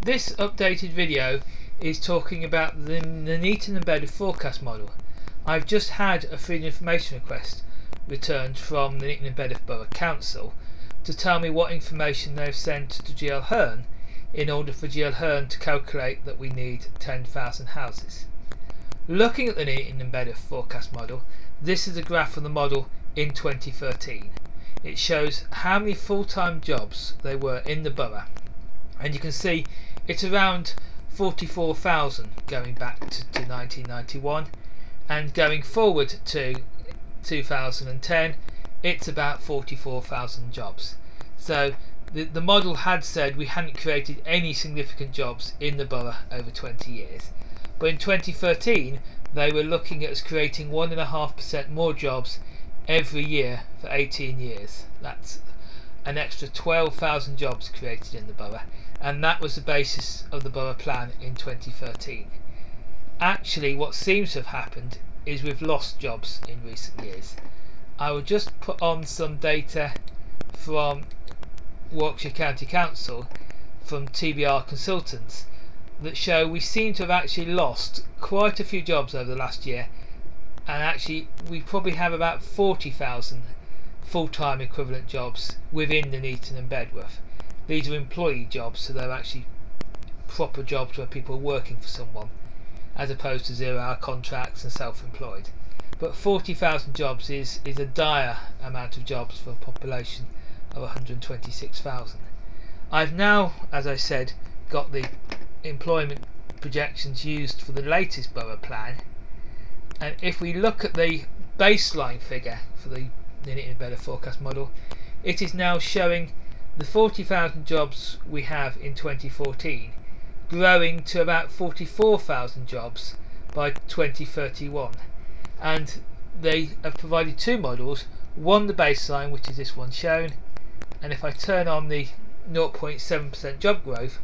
This updated video is talking about the Nuneaton and Bedworth Forecast Model. I've just had a Freedom Information request returned from the Nuneaton and Bedworth Borough Council to tell me what information they've sent to GL Hearn in order for GL Hearn to calculate that we need 10,000 houses. Looking at the Nuneaton and Bedworth Forecast Model, this is a graph of the model in 2013. It shows how many full-time jobs there were in the borough and you can see it's around 44,000 going back to, to 1991 and going forward to 2010 it's about 44,000 jobs. So the, the model had said we hadn't created any significant jobs in the borough over 20 years. But in 2013 they were looking at us creating 1.5% more jobs every year for 18 years. That's an extra 12,000 jobs created in the borough and that was the basis of the borough plan in 2013. Actually what seems to have happened is we've lost jobs in recent years. I will just put on some data from Warwickshire County Council from TBR Consultants that show we seem to have actually lost quite a few jobs over the last year and actually we probably have about 40,000 full-time equivalent jobs within the Nuneaton and Bedworth these are employee jobs, so they're actually proper jobs where people are working for someone, as opposed to zero-hour contracts and self-employed. But 40,000 jobs is, is a dire amount of jobs for a population of 126,000. I've now, as I said, got the employment projections used for the latest borough plan and if we look at the baseline figure for the Nuneaton Bedworth Forecast model. It is now showing the 40,000 jobs we have in 2014 growing to about 44,000 jobs by 2031 and they have provided two models one the baseline which is this one shown and if I turn on the 0.7% job growth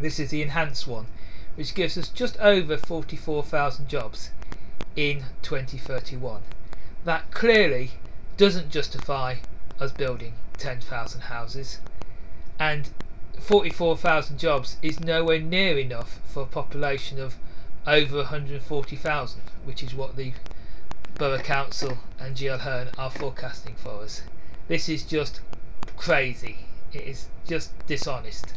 this is the enhanced one which gives us just over 44,000 jobs in 2031 that clearly doesn't justify us building 10,000 houses and 44,000 jobs is nowhere near enough for a population of over 140,000 which is what the Borough Council and GL Hearn are forecasting for us. This is just crazy. It is just dishonest.